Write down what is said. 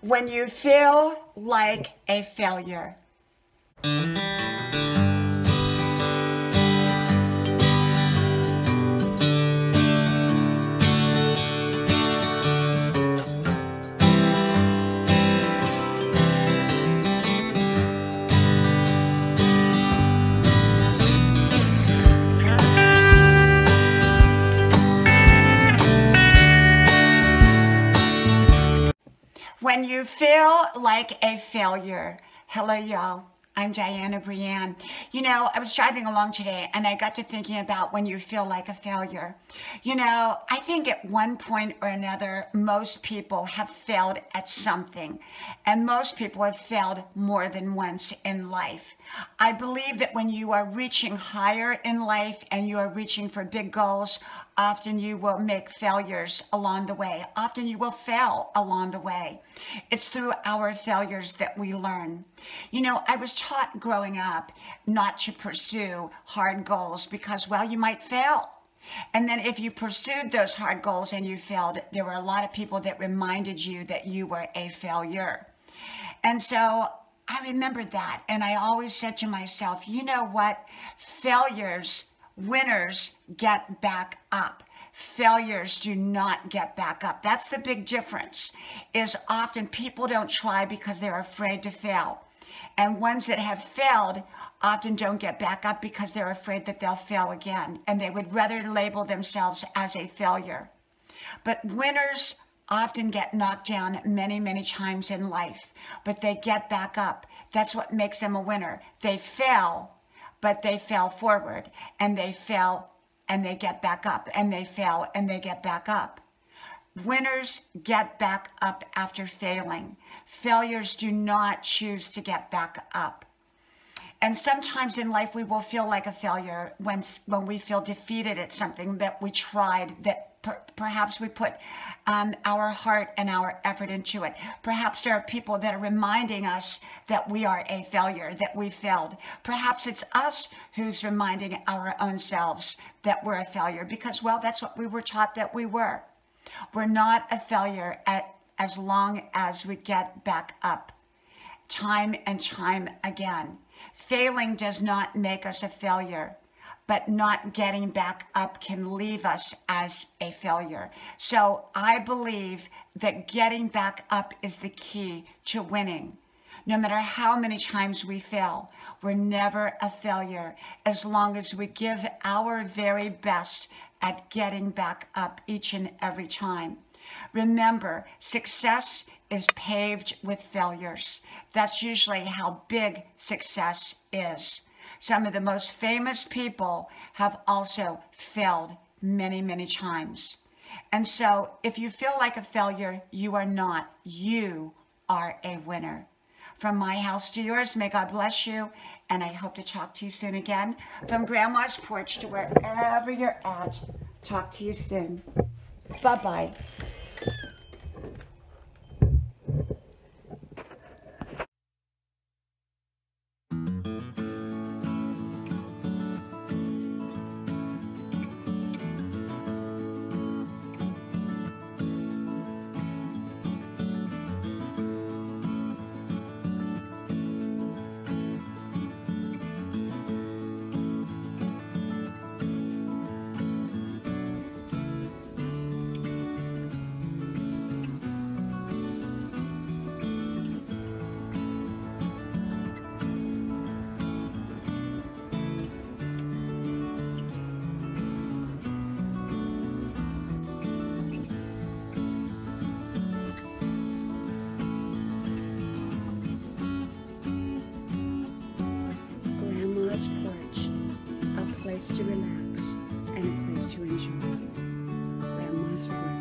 when you feel like a failure. Feel like a failure. Hello, y'all. I'm Dianna Brianne. You know, I was driving along today and I got to thinking about when you feel like a failure. You know, I think at one point or another, most people have failed at something, and most people have failed more than once in life. I believe that when you are reaching higher in life and you are reaching for big goals, often you will make failures along the way. Often you will fail along the way. It's through our failures that we learn. You know, I was taught growing up not to pursue hard goals because, well, you might fail. And then if you pursued those hard goals and you failed, there were a lot of people that reminded you that you were a failure. And so I remembered that. And I always said to myself, you know what? Failures, winners get back up. Failures do not get back up. That's the big difference is often people don't try because they're afraid to fail. And ones that have failed often don't get back up because they're afraid that they'll fail again. And they would rather label themselves as a failure. But winners often get knocked down many, many times in life, but they get back up. That's what makes them a winner. They fail, but they fail forward, and they fail and they get back up, and they fail and they get back up. Winners get back up after failing. Failures do not choose to get back up. And sometimes in life we will feel like a failure when when we feel defeated at something that we tried that per, perhaps we put um, our heart and our effort into it. Perhaps there are people that are reminding us that we are a failure, that we failed. Perhaps it's us who's reminding our own selves that we're a failure because, well, that's what we were taught that we were. We're not a failure at, as long as we get back up time and time again. Failing does not make us a failure, but not getting back up can leave us as a failure. So I believe that getting back up is the key to winning. No matter how many times we fail, we're never a failure as long as we give our very best at getting back up each and every time. Remember, success is paved with failures. That's usually how big success is. Some of the most famous people have also failed many, many times. And so if you feel like a failure, you are not. You are a winner. From my house to yours, may God bless you. And I hope to talk to you soon again. From Grandma's porch to wherever you're at, talk to you soon. Bye-bye. Place to relax and a place to enjoy. Grandma's porch.